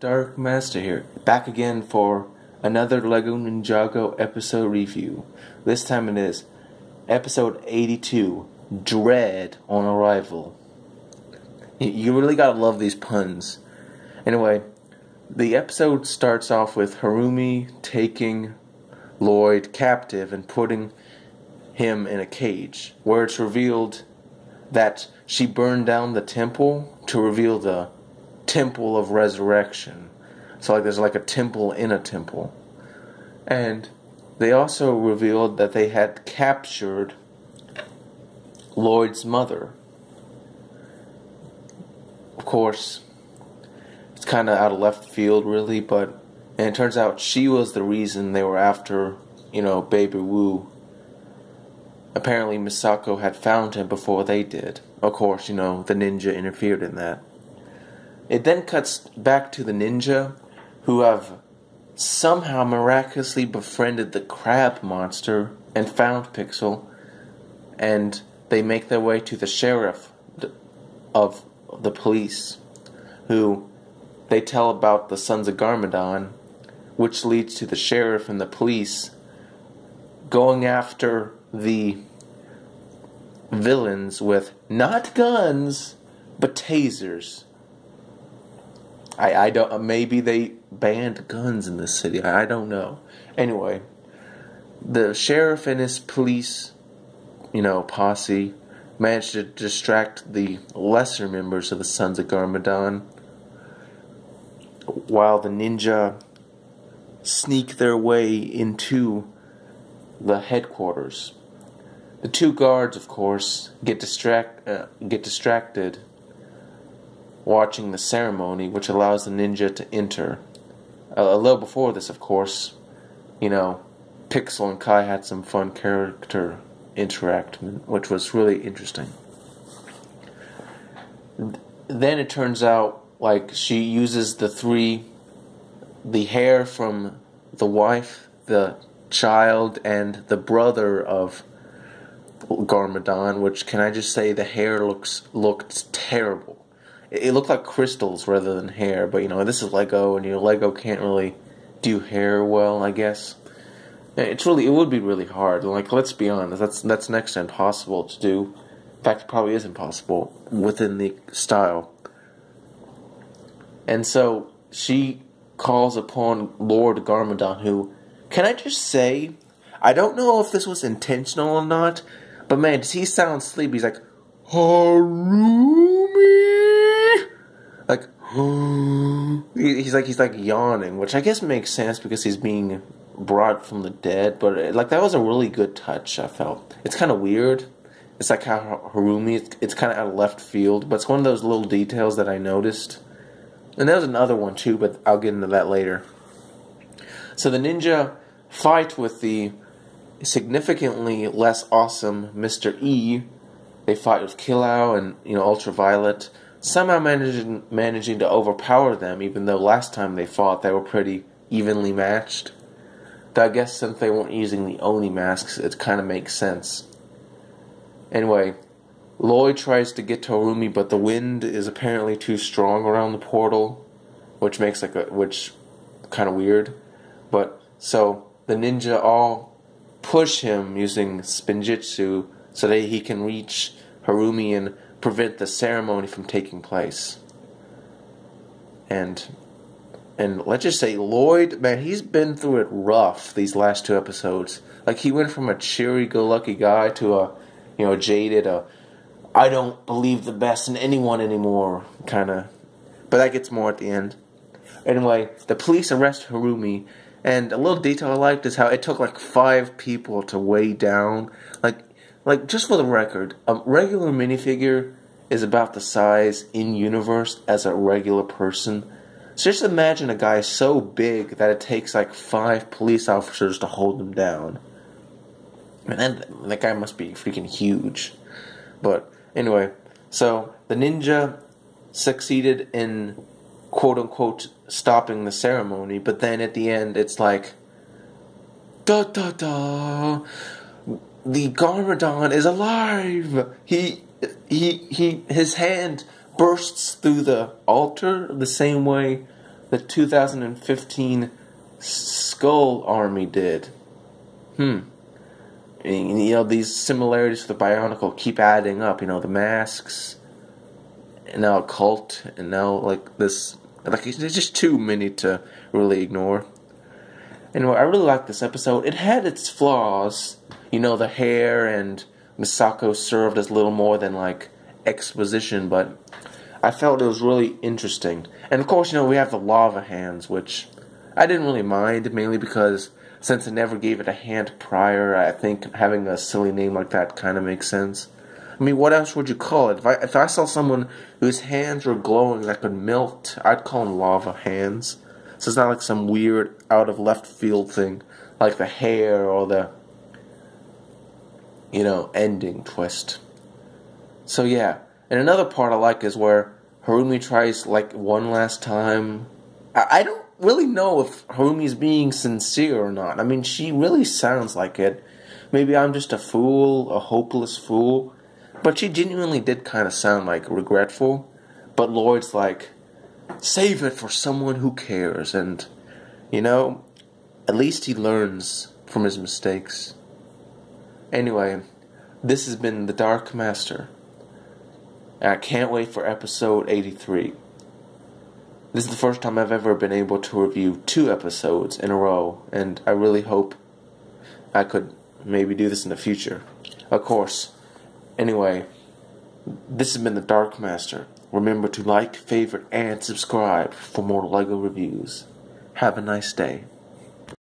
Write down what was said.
Dark Master here, back again for another Lego Ninjago episode review. This time it is episode 82 Dread on Arrival. You really gotta love these puns. Anyway, the episode starts off with Harumi taking Lloyd captive and putting him in a cage, where it's revealed that she burned down the temple to reveal the temple of resurrection. So like there's like a temple in a temple. And they also revealed that they had captured Lloyd's mother. Of course, it's kind of out of left field really, but and it turns out she was the reason they were after, you know, Baby Wu. Apparently Misako had found him before they did. Of course, you know, the ninja interfered in that. It then cuts back to the ninja who have somehow miraculously befriended the crab monster and found Pixal, and they make their way to the sheriff of the police, who they tell about the Sons of Garmadon, which leads to the sheriff and the police going after the villains with not guns but tasers I, I don't. Maybe they banned guns in this city. I, I don't know. Anyway, the sheriff and his police, you know, posse managed to distract the lesser members of the Sons of Garmadon, while the ninja sneak their way into the headquarters. The two guards, of course, get distract uh, get distracted watching the ceremony, which allows the ninja to enter. A, a little before this, of course, you know, Pixal and Kai had some fun character interaction, which was really interesting. Then it turns out, like, she uses the three the hair from the wife, the child, and the brother of Garmadon, which can I just say the hair looks looked terrible it looked like crystals rather than hair. But you know, this is Lego, and you know, Lego can't really do hair well, I guess. It's really, it would be really hard. Like, let's be honest, that's that's next to impossible to do. In fact, it probably is impossible within the style. And so she calls upon Lord Garmadon, who, can I just say, I don't know if this was intentional or not, but man, does he sound sleepy? He's like, Harumi he's like he's like yawning, which I guess makes sense because he's being brought from the dead. But uh, like that was a really good touch. I felt it's kind of weird. It's like how Harumi. It's, it's kind of out of left field, but it's one of those little details that I noticed. And there's another one too, but I'll get into that later. So the ninja fight with the significantly less awesome Mr. E. They fight with Killow and you know Ultraviolet somehow managing managing to overpower them, even though last time they fought they were pretty evenly matched. Though I guess since they weren't using the Oni masks, it kind of makes sense. Anyway, Lloyd tries to get to Harumi, but the wind is apparently too strong around the portal, which makes like a which kind of weird. But so the ninja all push him using spinjitzu so that he can reach Harumi and prevent the ceremony from taking place. And and let's just say Lloyd, man, he's been through it rough these last two episodes. Like he went from a cheery-go-lucky guy to a, you know, jaded, a I don't believe the best in anyone anymore kind of. But that gets more at the end. Anyway, the police arrest Harumi, and a little detail I liked is how it took like five people to weigh down. Like like just for the record, a regular minifigure is about the size in universe as a regular person. So just imagine a guy so big that it takes like five police officers to hold him down. And then that guy must be freaking huge. But anyway, so the ninja succeeded in quote unquote stopping the ceremony, but then at the end it's like da da da the Garmadon is alive. He he he his hand bursts through the altar the same way the 2015 Skull Army did. Hmm. And, you know, these similarities to the Bionicle keep adding up. You know, the masks, and now a cult, and now, like, this. Like, it's just too many to really ignore. Anyway, I really liked this episode. It had its flaws. You know, the hair and Misako served as little more than, like, exposition, but I felt it was really interesting. And of course, you know, we have the lava hands, which I didn't really mind, mainly because since I never gave it a hand prior, I think having a silly name like that kind of makes sense. I mean, what else would you call it? If I if I saw someone whose hands were glowing that could melt, I'd call them lava hands. So it's not like some weird out of left field thing, like the hair or the you know ending twist. So yeah, and another part I like is where Harumi tries like one last time. I, I don't really know if Harumi's being sincere or not. I mean, she really sounds like it. Maybe I'm just a fool, a hopeless fool. But she genuinely did kind of sound like regretful. But Lloyd's like, save it for someone who cares. And, you know, at least he learns from his mistakes. Anyway, this has been The Dark Master. And I can't wait for episode 83. This is the first time I've ever been able to review two episodes in a row, and I really hope I could maybe do this in the future. Of course. Anyway, this has been The Dark Master. Remember to like, favorite, and subscribe for more LEGO reviews. Have a nice day.